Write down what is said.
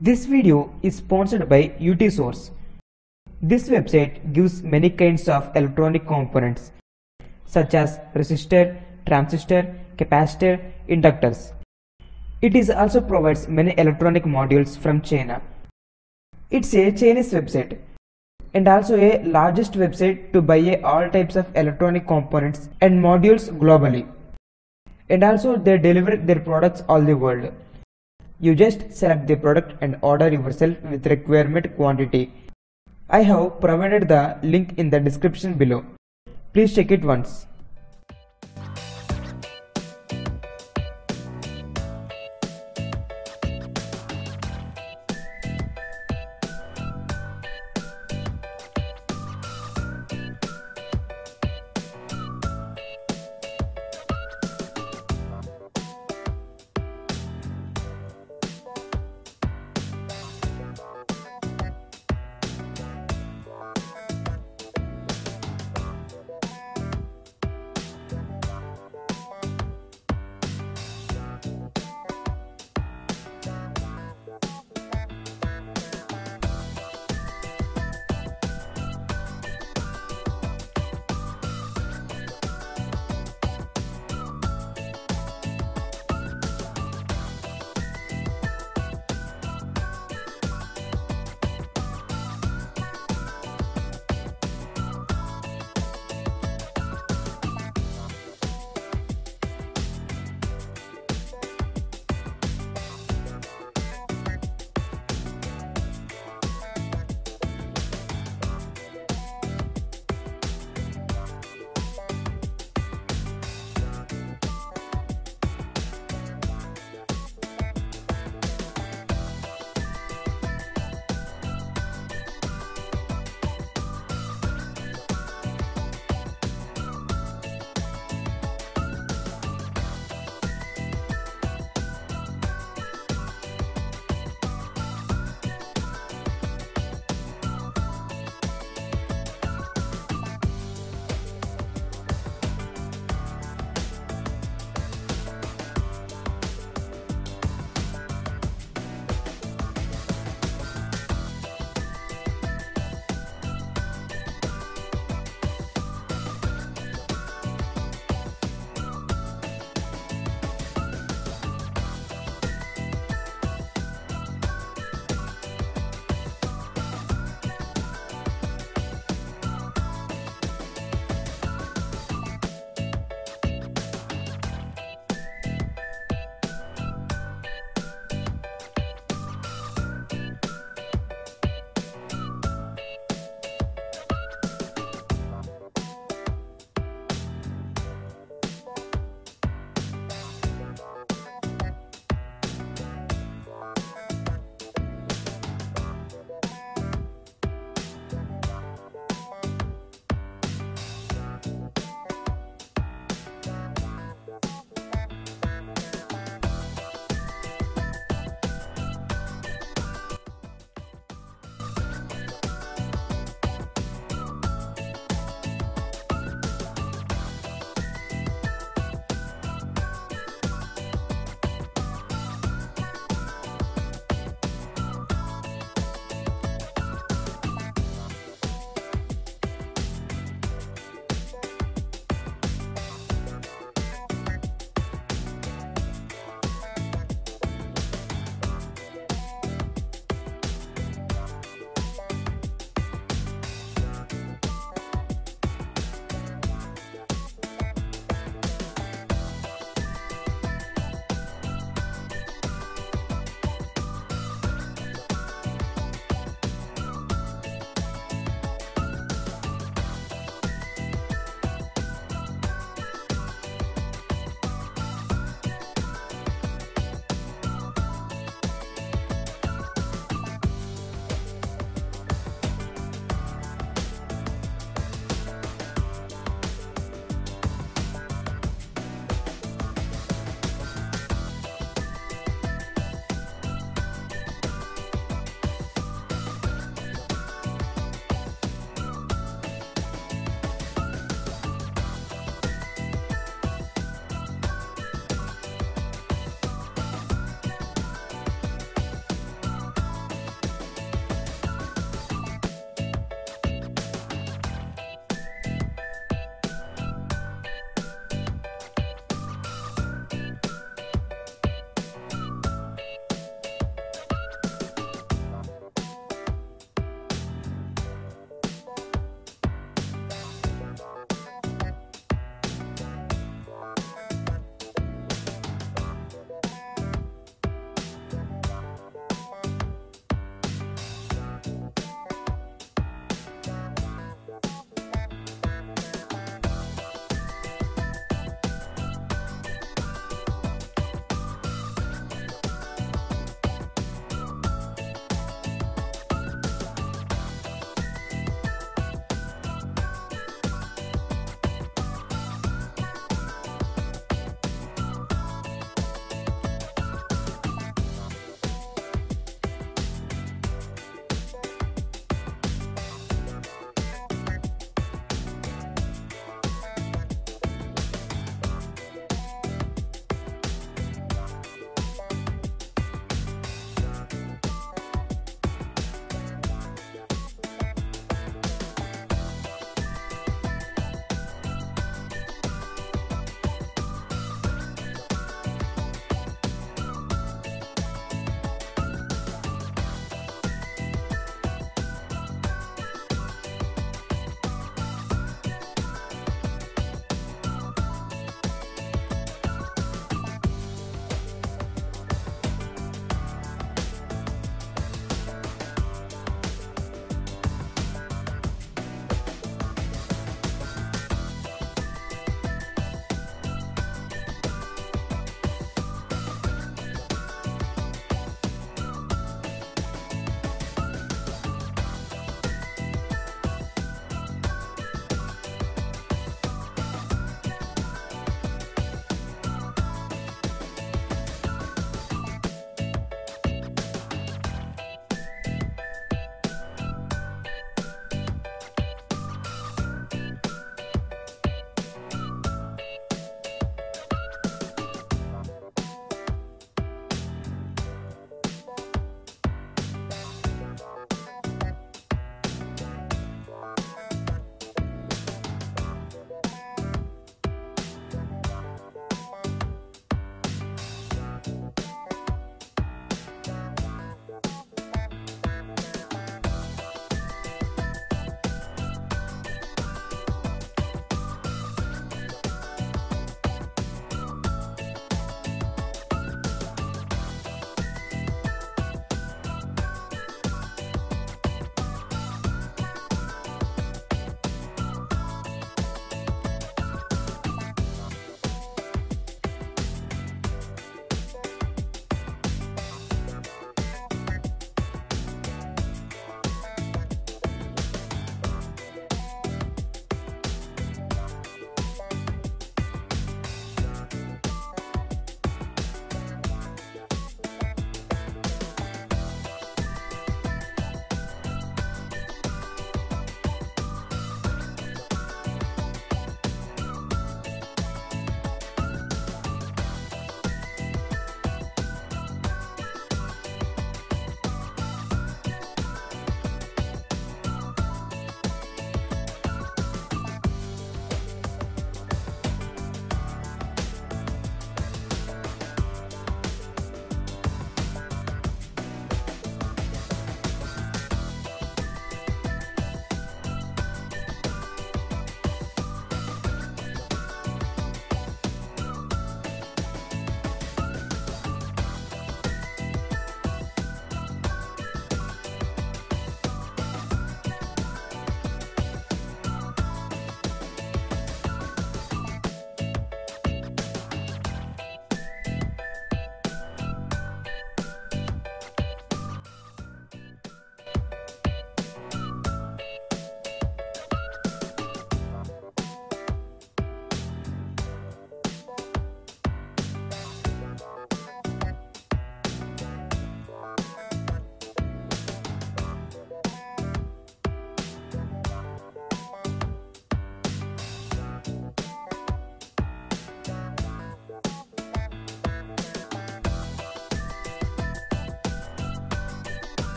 This video is sponsored by Utsource. This website gives many kinds of electronic components such as resistor, transistor, capacitor, inductors. It is also provides many electronic modules from China. It's a Chinese website and also a largest website to buy all types of electronic components and modules globally. And also they deliver their products all the world. You just select the product and order yourself with requirement quantity. I have provided the link in the description below. Please check it once.